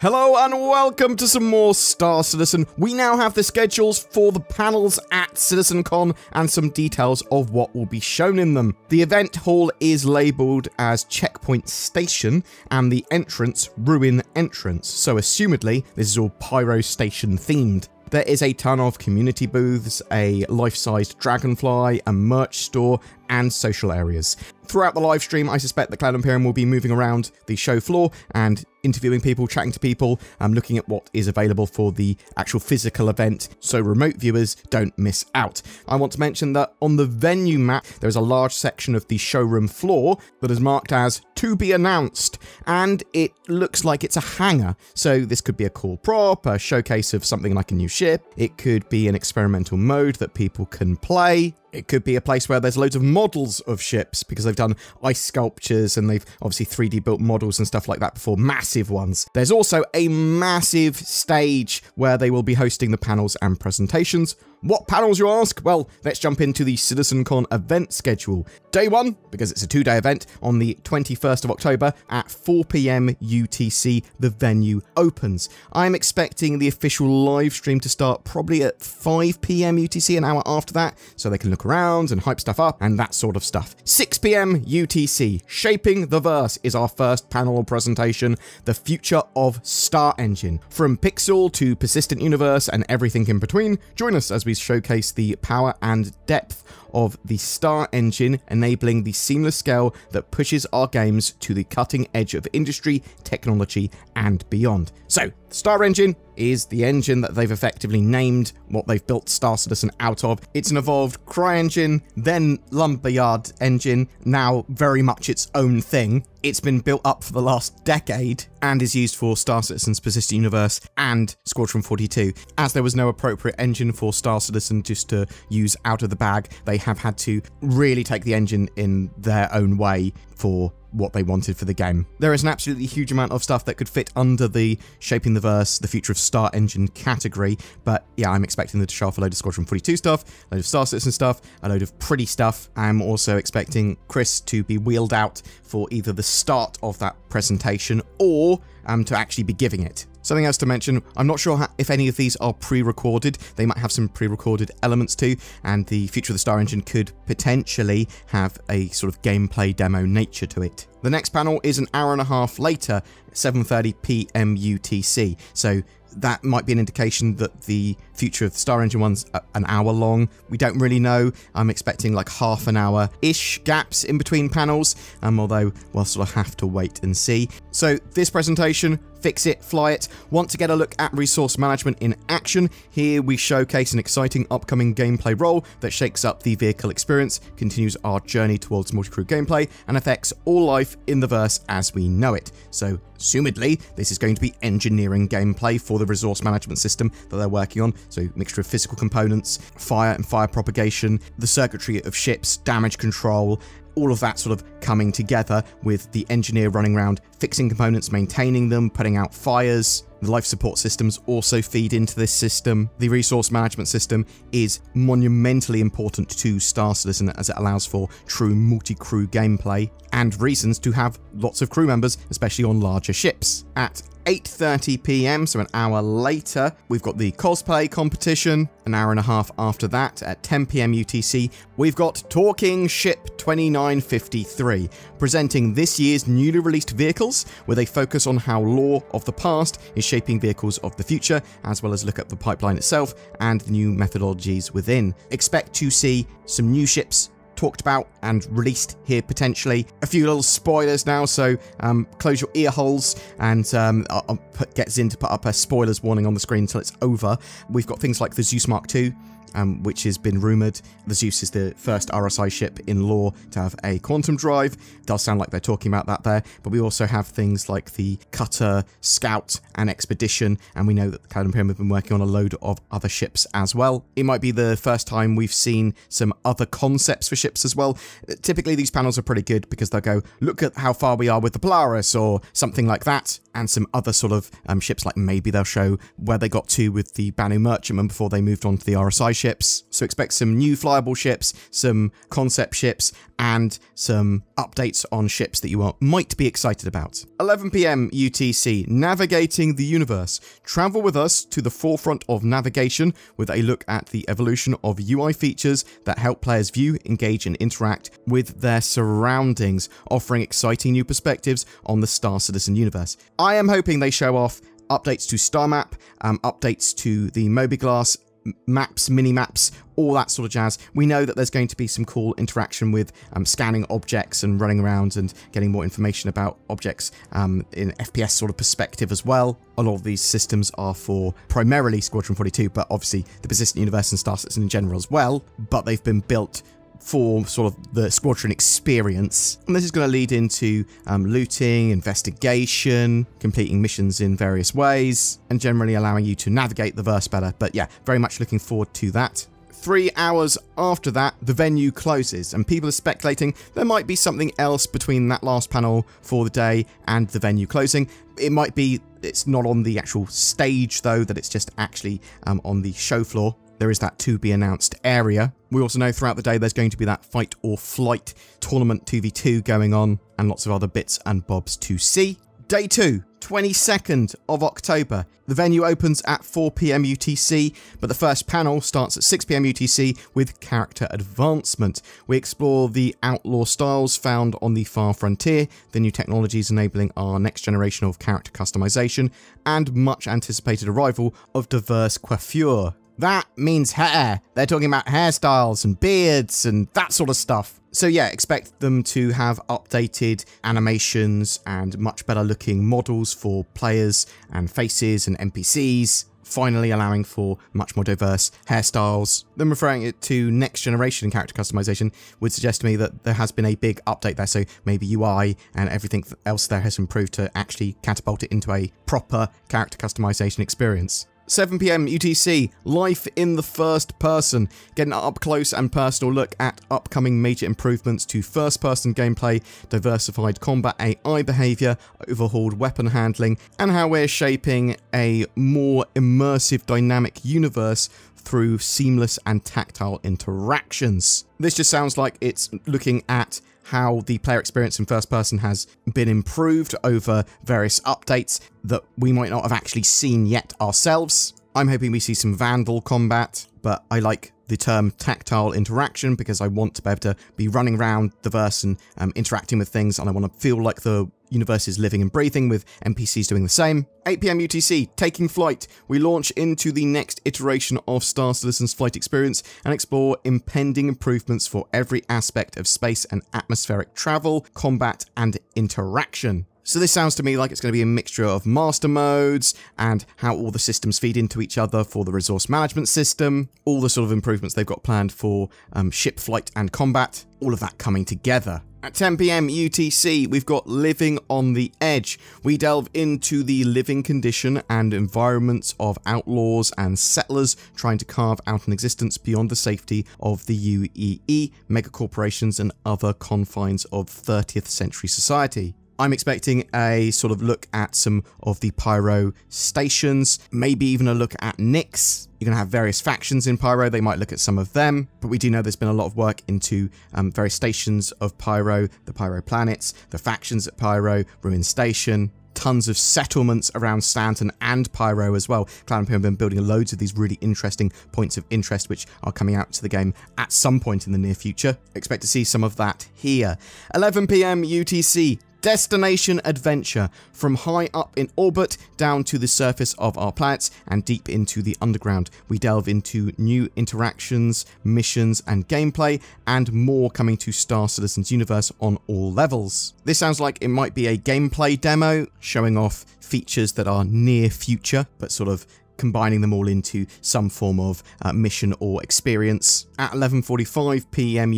Hello and welcome to some more Star Citizen. We now have the schedules for the panels at CitizenCon and some details of what will be shown in them. The event hall is labelled as Checkpoint Station and the entrance Ruin Entrance, so assumedly this is all Pyro Station themed. There is a ton of community booths, a life-sized dragonfly, a merch store, and social areas. Throughout the live stream, I suspect that Cloud Imperium will be moving around the show floor and interviewing people, chatting to people, um, looking at what is available for the actual physical event, so remote viewers don't miss out. I want to mention that on the venue map, there is a large section of the showroom floor that is marked as to be announced, and it looks like it's a hangar. So this could be a cool prop, a showcase of something like a new ship. It could be an experimental mode that people can play. It could be a place where there's loads of models of ships because they've done ice sculptures and they've obviously 3D built models and stuff like that before, massive ones. There's also a massive stage where they will be hosting the panels and presentations. What panels, you ask? Well, let's jump into the CitizenCon event schedule. Day one, because it's a two day event, on the 21st of October at 4pm UTC, the venue opens. I'm expecting the official live stream to start probably at 5pm UTC, an hour after that, so they can look around and hype stuff up and that sort of stuff. 6pm UTC, Shaping the Verse is our first panel presentation, the future of Star Engine. From Pixel to Persistent Universe and everything in between, join us as we showcase the power and depth of the Star Engine, enabling the seamless scale that pushes our games to the cutting edge of industry, technology, and beyond. So, Star Engine is the engine that they've effectively named what they've built Star Citizen out of. It's an evolved CryEngine, then Lumberyard engine, now very much its own thing. It's been built up for the last decade and is used for Star Citizen's Persistent Universe and Squadron 42. As there was no appropriate engine for Star Citizen just to use out of the bag, they have had to really take the engine in their own way for what they wanted for the game. There is an absolutely huge amount of stuff that could fit under the Shaping the Verse, the Future of Star Engine category, but yeah, I'm expecting them to show off a load of Squadron 42 stuff, a load of Star Citizen stuff, a load of pretty stuff. I'm also expecting Chris to be wheeled out for either the start of that presentation or um, to actually be giving it. Something else to mention, I'm not sure if any of these are pre-recorded. They might have some pre-recorded elements too, and the Future of the Star Engine could potentially have a sort of gameplay demo nature to it. The next panel is an hour and a half later, 7.30 p.m. UTC, so that might be an indication that the future of the Star Engine one's an hour long. We don't really know. I'm expecting like half an hour-ish gaps in between panels, um, although we'll sort of have to wait and see. So this presentation, fix it, fly it. Want to get a look at resource management in action? Here we showcase an exciting upcoming gameplay role that shakes up the vehicle experience, continues our journey towards multi-crew gameplay, and affects all life in the verse as we know it. So, assumedly, this is going to be engineering gameplay for the resource management system that they're working on. So, mixture of physical components, fire and fire propagation, the circuitry of ships, damage control, all of that sort of coming together with the engineer running around fixing components, maintaining them, putting out fires. The life support systems also feed into this system. The resource management system is monumentally important to Star Citizen as it allows for true multi-crew gameplay and reasons to have lots of crew members, especially on larger ships. At 8.30pm, so an hour later, we've got the cosplay competition. An hour and a half after that, at 10pm UTC, we've got Talking Ship 2953, presenting this year's newly released vehicles, where they focus on how lore of the past is shaping vehicles of the future, as well as look at the pipeline itself and the new methodologies within. Expect to see some new ships talked about and released here potentially. A few little spoilers now, so um, close your ear holes and um, I'll, I'll put, get Zin to put up a spoilers warning on the screen until it's over. We've got things like the Zeus Mark II, um, which has been rumoured. The Zeus is the first RSI ship in lore to have a quantum drive. It does sound like they're talking about that there, but we also have things like the Cutter, Scout, and Expedition, and we know that the Cloud Imperium have been working on a load of other ships as well. It might be the first time we've seen some other concepts for ships as well. Typically, these panels are pretty good because they'll go, look at how far we are with the Polaris, or something like that, and some other sort of um, ships, like maybe they'll show where they got to with the Banu Merchantman before they moved on to the RSI ships. So expect some new flyable ships, some concept ships, and some updates on ships that you are, might be excited about. 11 pm UTC, Navigating the Universe. Travel with us to the forefront of navigation with a look at the evolution of UI features that help players view, engage, and interact with their surroundings, offering exciting new perspectives on the Star Citizen universe. I am hoping they show off updates to Star Map, um, updates to the mobiGlas maps, mini maps, all that sort of jazz. We know that there's going to be some cool interaction with um, scanning objects and running around and getting more information about objects um, in FPS sort of perspective as well. A lot of these systems are for primarily Squadron 42, but obviously the Persistent Universe and Star Citizen in general as well. But they've been built for sort of the squadron experience. And this is going to lead into um, looting, investigation, completing missions in various ways, and generally allowing you to navigate the verse better. But yeah, very much looking forward to that. Three hours after that, the venue closes, and people are speculating there might be something else between that last panel for the day and the venue closing. It might be it's not on the actual stage, though, that it's just actually um, on the show floor there is that to be announced area. We also know throughout the day there's going to be that fight or flight tournament 2v2 going on and lots of other bits and bobs to see. Day 2, 22nd of October. The venue opens at 4pm UTC, but the first panel starts at 6pm UTC with character advancement. We explore the outlaw styles found on the far frontier, the new technologies enabling our next generation of character customization, and much anticipated arrival of diverse coiffure. That means hair. They're talking about hairstyles and beards and that sort of stuff. So yeah, expect them to have updated animations and much better looking models for players and faces and NPCs finally allowing for much more diverse hairstyles. Them referring it to next generation character customization would suggest to me that there has been a big update there, so maybe UI and everything else there has improved to actually catapult it into a proper character customization experience. 7pm UTC, Life in the First Person, getting an up close and personal look at upcoming major improvements to first person gameplay, diversified combat AI behaviour, overhauled weapon handling, and how we're shaping a more immersive dynamic universe through seamless and tactile interactions. This just sounds like it's looking at how the player experience in first person has been improved over various updates that we might not have actually seen yet ourselves. I'm hoping we see some Vanduul combat, but I like the term tactile interaction because I want to be able to be running around the verse and um, interacting with things, and I want to feel like the universe is living and breathing with NPCs doing the same. 8pm UTC, taking flight. We launch into the next iteration of Star Citizen's flight experience and explore impending improvements for every aspect of space and atmospheric travel, combat, and interaction. So this sounds to me like it's going to be a mixture of master modes and how all the systems feed into each other for the resource management system, all the sort of improvements they've got planned for um, ship flight and combat, all of that coming together. At 10pm UTC, we've got Living on the Edge. We delve into the living condition and environments of outlaws and settlers trying to carve out an existence beyond the safety of the UEE, megacorporations, and other confines of 30th century society. I'm expecting a sort of look at some of the Pyro stations, maybe even a look at Nyx. You're going to have various factions in Pyro, they might look at some of them, but we do know there's been a lot of work into um, various stations of Pyro, the Pyro planets, the factions at Pyro, Ruin Station, tons of settlements around Stanton and Pyro as well. Cloud Imperium have been building loads of these really interesting points of interest which are coming out to the game at some point in the near future. Expect to see some of that here. 11pm UTC, Destination adventure from high up in orbit down to the surface of our planets and deep into the underground. We delve into new interactions, missions, and gameplay, and more coming to Star Citizen's universe on all levels. This sounds like it might be a gameplay demo showing off features that are near future, but sort of combining them all into some form of uh, mission or experience. At 11.45pm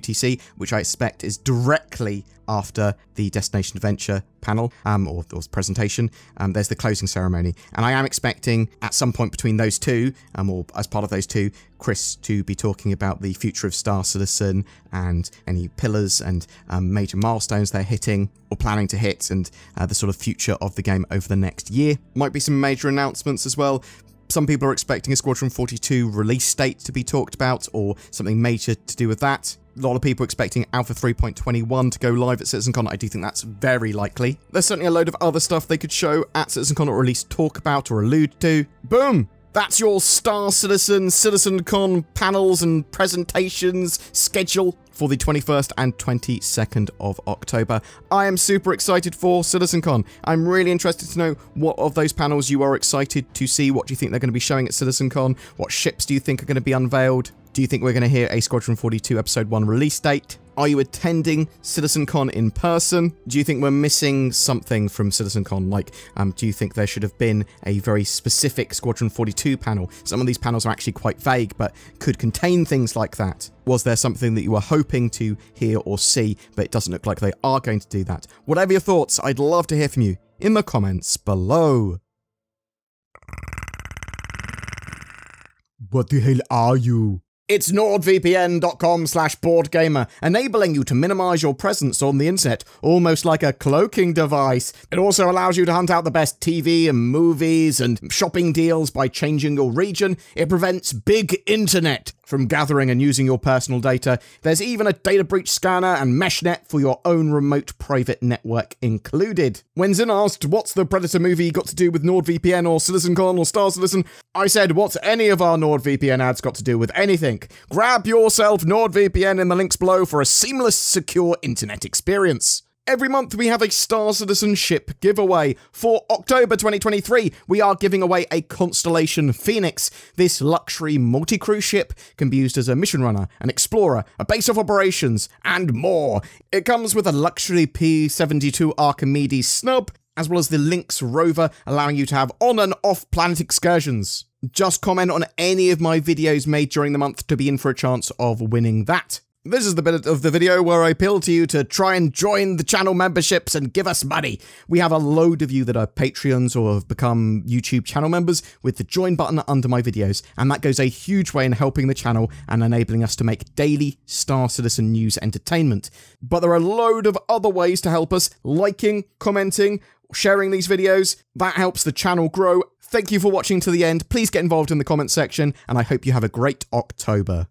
UTC, which I expect is directly after the Destination Adventure panel um, or, or presentation. Um, there's the closing ceremony, and I am expecting at some point between those two, um, or as part of those two, Chris to be talking about the future of Star Citizen and any pillars and um, major milestones they're hitting or planning to hit, and uh, the sort of future of the game over the next year. Might be some major announcements as well. Some people are expecting a Squadron 42 release date to be talked about, or something major to do with that. A lot of people expecting Alpha 3.21 to go live at CitizenCon. I do think that's very likely. There's certainly a load of other stuff they could show at CitizenCon or at least talk about or allude to. Boom! That's your Star Citizen, CitizenCon panels and presentations schedule for the 21st and 22nd of October. I am super excited for CitizenCon. I'm really interested to know what of those panels you are excited to see. What do you think they're going to be showing at CitizenCon? What ships do you think are going to be unveiled? Do you think we're going to hear a Squadron 42 Episode 1 release date? Are you attending CitizenCon in person? Do you think we're missing something from CitizenCon? Like, um, do you think there should have been a very specific Squadron 42 panel? Some of these panels are actually quite vague, but could contain things like that. Was there something that you were hoping to hear or see, but it doesn't look like they are going to do that? Whatever your thoughts, I'd love to hear from you in the comments below. What the hell are you? It's nordvpn.com slash boredgamer, enabling you to minimize your presence on the internet, almost like a cloaking device. It also allows you to hunt out the best TV and movies and shopping deals by changing your region. It prevents big internet from gathering and using your personal data. There's even a data breach scanner and meshnet for your own remote private network included. When Zin asked, what's the Predator movie got to do with NordVPN or CitizenCon or Star Citizen, I said, what's any of our NordVPN ads got to do with anything? Grab yourself NordVPN in the links below for a seamless, secure internet experience. Every month we have a Star Citizenship giveaway. For October 2023, we are giving away a Constellation Phoenix. This luxury multi-crew ship can be used as a mission runner, an explorer, a base of operations, and more. It comes with a luxury P-72 Archimedes snub, as well as the Lynx rover, allowing you to have on and off planet excursions. Just comment on any of my videos made during the month to be in for a chance of winning that. This is the bit of the video where I appeal to you to try and join the channel memberships and give us money. We have a load of you that are Patreons or have become YouTube channel members with the join button under my videos, and that goes a huge way in helping the channel and enabling us to make daily Star Citizen news entertainment. But there are a load of other ways to help us, liking, commenting, sharing these videos. That helps the channel grow. Thank you for watching to the end. Please get involved in the comments section, and I hope you have a great October.